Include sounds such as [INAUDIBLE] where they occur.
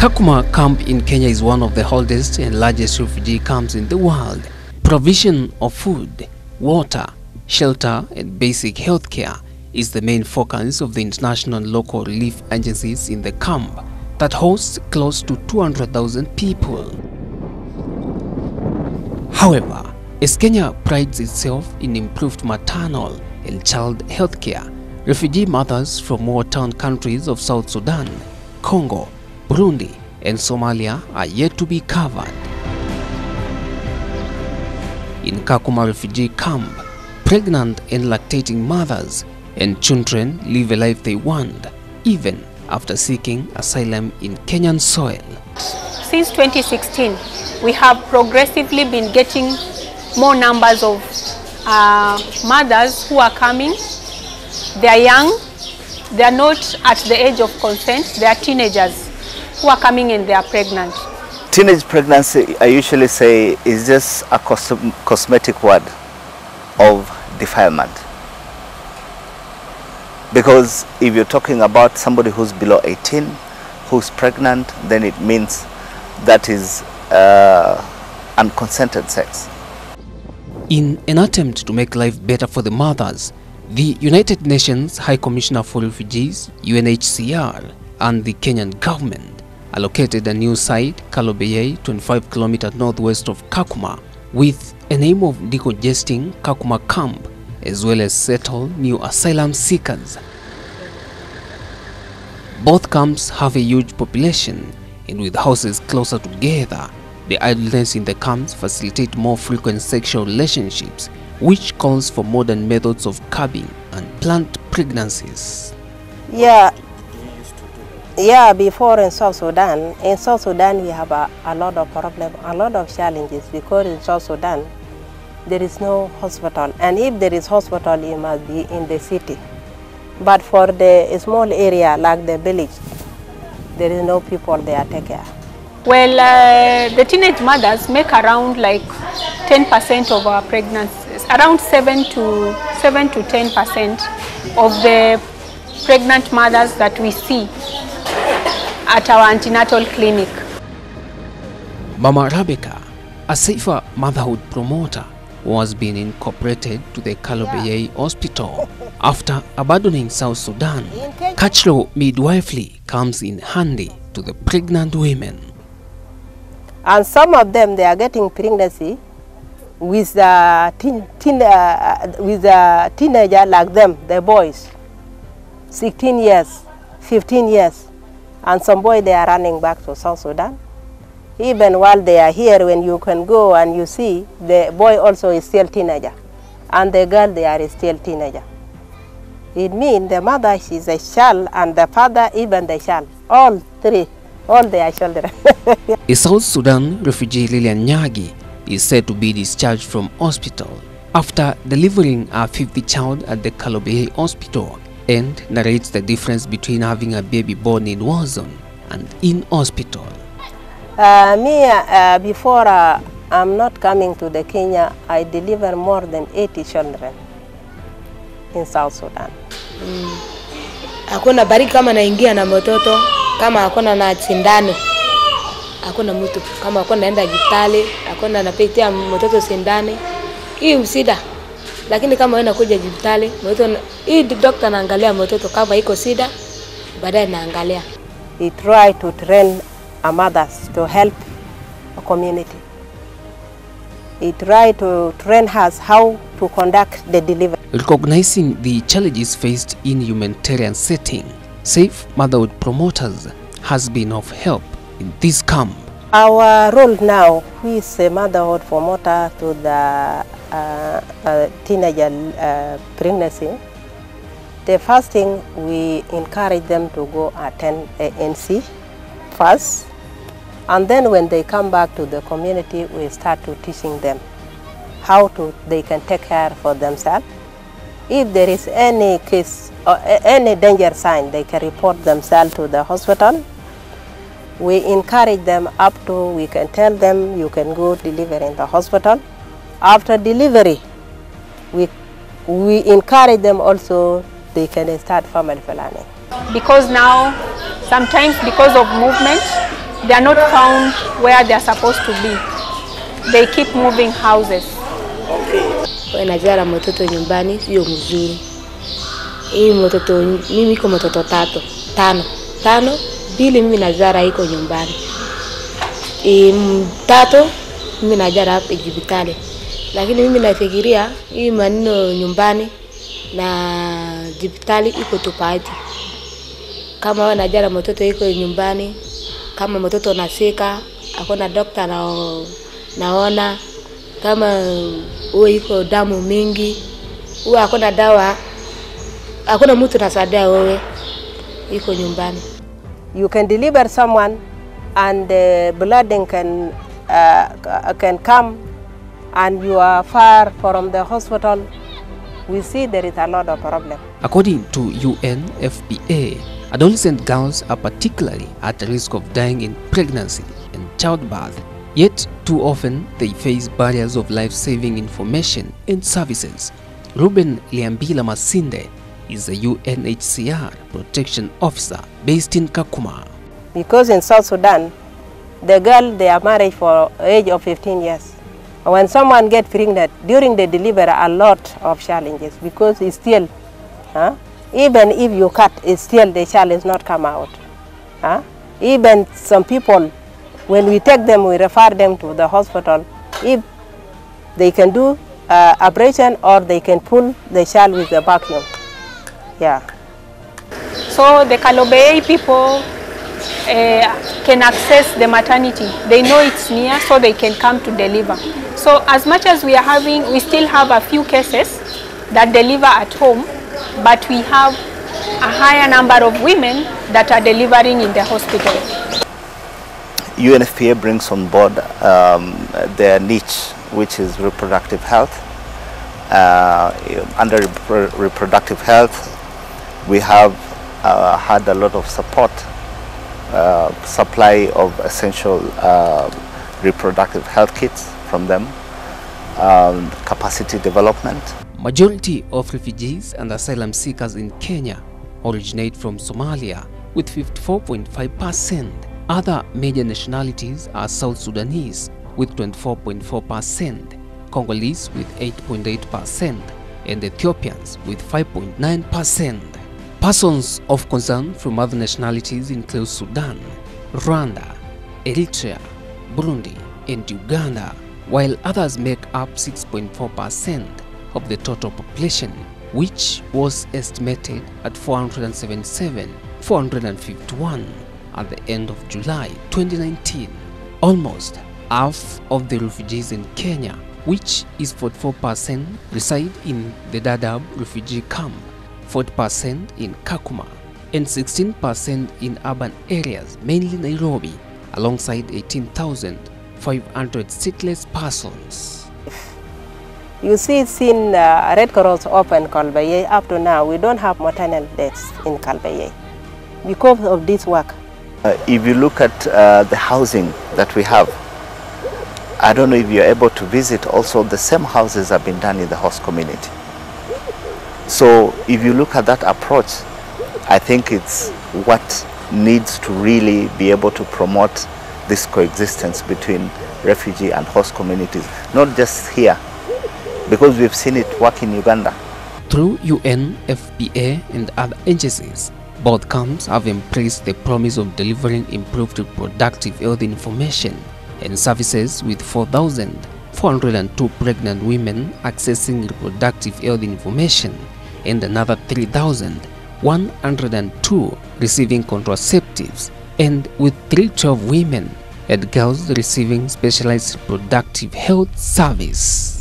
Kakuma camp in Kenya is one of the oldest and largest refugee camps in the world. Provision of food, water, shelter and basic health care is the main focus of the international and local relief agencies in the camp that hosts close to 200,000 people. However, as Kenya prides itself in improved maternal and child health care, refugee mothers from war-torn countries of South Sudan, Congo, Burundi and Somalia are yet to be covered. In Kakuma refugee camp, pregnant and lactating mothers and children live a life they want, even after seeking asylum in Kenyan soil. Since 2016, we have progressively been getting more numbers of uh, mothers who are coming. They are young, they are not at the age of consent, they are teenagers who are coming and they are pregnant. Teenage pregnancy, I usually say, is just a cos cosmetic word of defilement. Because if you're talking about somebody who's below 18, who's pregnant, then it means that is uh, unconsented sex. In an attempt to make life better for the mothers, the United Nations High Commissioner for Refugees, UNHCR, and the Kenyan government allocated a new site, Kalobeyei, 25 kilometers northwest of Kakuma, with an aim of decongesting Kakuma camp as well as settle new asylum seekers. Both camps have a huge population and with houses closer together, the idleness in the camps facilitate more frequent sexual relationships which calls for modern methods of curbing and planned pregnancies. Yeah, yeah, before in South Sudan, in South Sudan we have a, a lot of problem, a lot of challenges because in South Sudan there is no hospital and if there is hospital it must be in the city. But for the small area like the village, there is no people there take care. Well, uh, the teenage mothers make around like 10% of our pregnancies, around 7 to 7 to 10% of the pregnant mothers that we see at our antenatal clinic. Mama Rebecca, a safer motherhood promoter, was being incorporated to the Kalobeyei Hospital after abandoning South Sudan. Cultural midwifery comes in handy to the pregnant women. And some of them, they are getting pregnancy with a, teen, teen, uh, with a teenager like them, the boys, 16 years, 15 years. And some boy, they are running back to South Sudan. Even while they are here, when you can go and you see, the boy also is still teenager. And the girl, they are still teenager. It means the mother, she's a child, and the father, even the child. All three, all their children. [LAUGHS] A South Sudan refugee Lilian Nyagi is said to be discharged from hospital after delivering a 50 child at the Kalobeyei Hospital and narrates the difference between having a baby born in war zone and in hospital. Uh, me, uh, before uh, I'm not coming to the Kenya, I deliver more than 80 children in South Sudan. hakuna bariki kama naingia na mtoto kama hakuna na sindano hakuna mtu kama hakuna naenda hospitali hakuna napitia mtoto sindani hii usida lakini kama wewe unakuja hospitali mtoto hii daktari anaangalia mtoto kama iko sida baadaye naangalia He try to train a mothers to help a community. He try to train us how to conduct the delivery. Recognizing the challenges faced in humanitarian setting, Safe Motherhood Promoters has been of help in this camp. Our role now, is a motherhood promoter to the uh, uh, teenager uh, pregnancy, the first thing we encourage them to go attend ANC first, and then when they come back to the community, we start to teaching them how to they can take care for themselves. If there is any case or any danger sign, they can report themselves to the hospital we encourage them up to we can tell them you can go deliver in the hospital after delivery we we encourage them also they can start family planning Because now, sometimes because of movement, they are not found where they are supposed to be. They keep moving houses. wanazara mtoto nyumbani sio mzuri. Hii mtoto mimi iko mtoto tatu tano tano, mbili mimi nazara iko nyumbani, e, tatu mimi najara hapa hospitali, lakini mimi nafikiria hii maneno nyumbani na hospitali iko tofauti. Kama wewe najara mtoto iko nyumbani, kama mtoto nasika, hakuna dokta na naona kama uwe iko damu mingi, uwe hakuna dawa, hakuna mtu nasaidia wewe, iko nyumbani. You can deliver someone and the blooding can, uh, can come and you are far from the hospital. We see there is a lot of problem. According to UNFPA, adolescent girls are particularly at risk of dying in pregnancy and childbirth. Yet, too often, they face barriers of life-saving information and services. Ruben Liambila Masinde is a UNHCR protection officer based in Kakuma. Because in South Sudan, the girl, they are married for age of 15 years. When someone get pregnant, during the delivery, a lot of challenges because it's still, huh? even if you cut, it's still the child is not come out. Huh? Even some people, when we take them, we refer them to the hospital. If they can do uh, abrasion or they can pull the child with the vacuum. Yeah. So the Kalobeyei people uh, can access the maternity. They know it's near, so they can come to deliver. So as much as we are having, we still have a few cases that deliver at home, but we have a higher number of women that are delivering in the hospital. UNFPA brings on board um, their niche, which is reproductive health. Uh, under repro- reproductive health, we have uh, had a lot of support, uh, supply of essential uh, reproductive health kits from them, um, capacity development. Majority of refugees and asylum seekers in Kenya originate from Somalia with 54.5%. Other major nationalities are South Sudanese with 24.4%, Congolese with 8.8%, and Ethiopians with 5.9%. Persons of concern from other nationalities include Sudan, Rwanda, Eritrea, Burundi, and Uganda, while others make up 6.4% of the total population, which was estimated at 477, 451 at the end of July 2019. Almost half of the refugees in Kenya, which is 44%, reside in the Dadaab refugee camp, 40% in Kakuma, and 16% in urban areas, mainly Nairobi, alongside 18,500 stateless persons. You see, since uh, Red Cross opened Kalobeyei, up to now, we don't have maternal deaths in Kalobeyei because of this work. Uh, if you look at uh, the housing that we have, I don't know if you're able to visit, also the same houses have been done in the host community. So if you look at that approach, I think it's what needs to really be able to promote this coexistence between refugee and host communities, not just here, because we've seen it work in Uganda. Through UN, FPA, and other agencies, both camps have embraced the promise of delivering improved reproductive health information and services with 4,402 pregnant women accessing reproductive health information and another 3,102 receiving contraceptives and with 312 women and girls receiving specialized reproductive health service.